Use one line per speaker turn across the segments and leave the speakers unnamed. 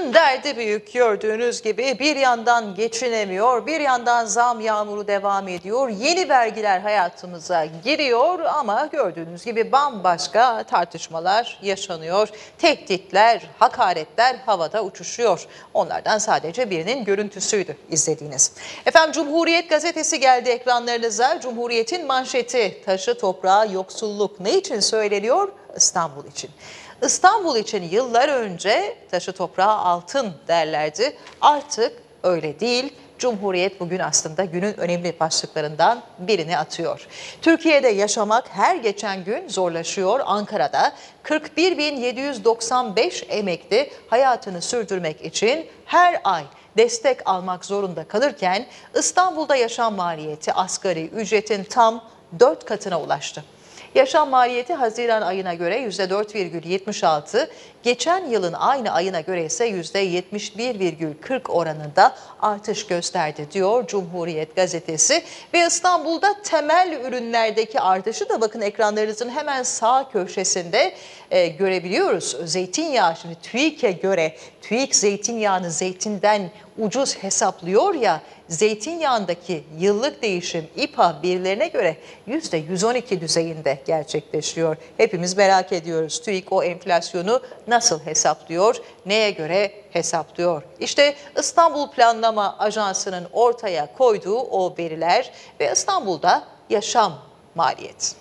Vatandaşın derdi büyük gördüğünüz gibi bir yandan geçinemiyor, bir yandan zam yağmuru devam ediyor. Yeni vergiler hayatımıza giriyor ama gördüğünüz gibi bambaşka tartışmalar yaşanıyor. Tehditler, hakaretler havada uçuşuyor. Onlardan sadece birinin görüntüsüydü izlediğiniz. Efendim Cumhuriyet gazetesi geldi ekranlarınıza. Cumhuriyet'in manşeti taşı toprağı yoksulluk ne için söyleniyor? İstanbul için. İstanbul için yıllar önce taşı toprağı altın derlerdi. Artık öyle değil. Cumhuriyet bugün aslında günün önemli başlıklarından birini atıyor. Türkiye'de yaşamak her geçen gün zorlaşıyor. Ankara'da 41.795 emekli hayatını sürdürmek için her ay destek almak zorunda kalırken İstanbul'da yaşam maliyeti asgari ücretin tam 4 katına ulaştı. Yaşam maliyeti Haziran ayına göre %4,76, geçen yılın aynı ayına göre ise %71,40 oranında artış gösterdi diyor Cumhuriyet Gazetesi. Ve İstanbul'da temel ürünlerdeki artışı da bakın ekranlarınızın hemen sağ köşesinde e, görebiliyoruz. Zeytinyağı şimdi TÜİK'e göre TÜİK zeytinyağını zeytinden ucuz hesaplıyor ya zeytinyağındaki yıllık değişim İPA birilerine göre %112 düzeyinde gerçekleşiyor. Hepimiz merak ediyoruz TÜİK o enflasyonu nasıl hesaplıyor, neye göre hesaplıyor? İşte İstanbul Planlama Ajansı'nın ortaya koyduğu o veriler ve İstanbul'da yaşam maliyeti.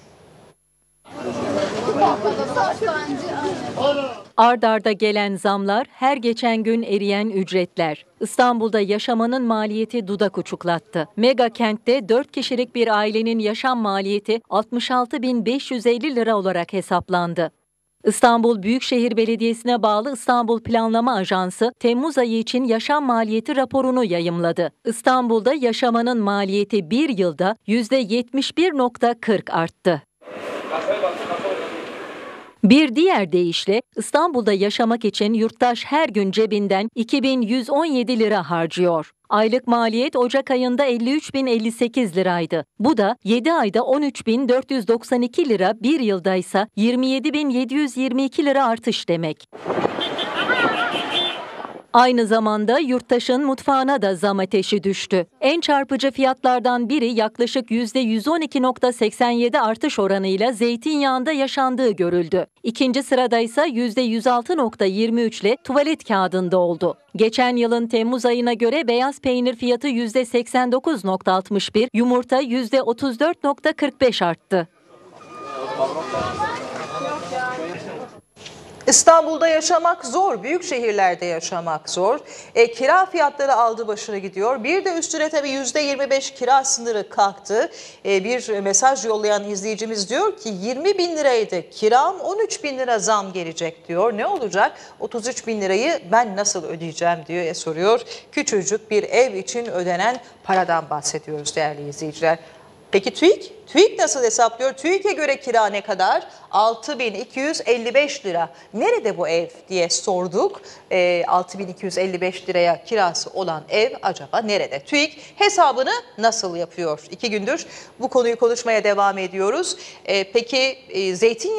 Ard arda gelen zamlar, her geçen gün eriyen ücretler. İstanbul'da yaşamanın maliyeti dudak uçuklattı. Mega kentte 4 kişilik bir ailenin yaşam maliyeti 66.550 lira olarak hesaplandı. İstanbul Büyükşehir Belediyesi'ne bağlı İstanbul Planlama Ajansı Temmuz ayı için yaşam maliyeti raporunu yayımladı. İstanbul'da yaşamanın maliyeti bir yılda %71.40 arttı. Bir diğer deyişle İstanbul'da yaşamak için yurttaş her gün cebinden 2117 lira harcıyor. Aylık maliyet Ocak ayında 53.058 liraydı. Bu da 7 ayda 13.492 lira, bir yılda ise 27.722 lira artış demek. Aynı zamanda yurttaşın mutfağına da zam ateşi düştü. En çarpıcı fiyatlardan biri yaklaşık %112.87 artış oranıyla zeytinyağında yaşandığı görüldü. İkinci sırada ise %106.23 ile tuvalet kağıdında oldu. Geçen yılın Temmuz ayına göre beyaz peynir fiyatı %89.61, yumurta %34.45 arttı.
İstanbul'da yaşamak zor, büyük şehirlerde yaşamak zor. E, kira fiyatları aldı başını gidiyor. Bir de üstüne tabii %25 kira sınırı kalktı. E, bir mesaj yollayan izleyicimiz diyor ki 20 bin liraydı kiram 13 bin lira zam gelecek diyor. Ne olacak? 33 bin lirayı ben nasıl ödeyeceğim diye soruyor. Küçücük bir ev için ödenen paradan bahsediyoruz değerli izleyiciler. Peki TÜİK? TÜİK nasıl hesaplıyor? TÜİK'e göre kira ne kadar? 6255 lira. Nerede bu ev diye sorduk. E, 6255 liraya kirası olan ev acaba nerede? TÜİK hesabını nasıl yapıyor? İki gündür bu konuyu konuşmaya devam ediyoruz. E, peki e, zeytinyağı